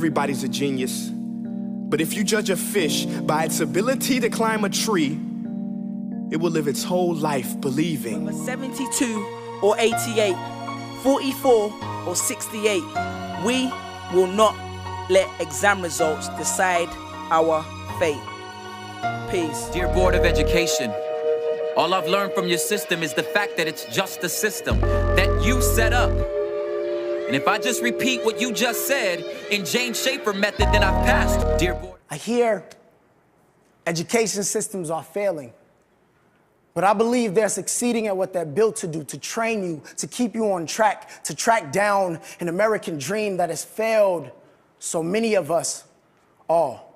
everybody's a genius. But if you judge a fish by its ability to climb a tree, it will live its whole life believing. Number 72 or 88, 44 or 68, we will not let exam results decide our fate. Peace. Dear Board of Education, all I've learned from your system is the fact that it's just a system that you set up. And if I just repeat what you just said in James Schaefer method, then I've passed, dear Board. I hear education systems are failing. But I believe they're succeeding at what they're built to do to train you, to keep you on track, to track down an American dream that has failed so many of us all.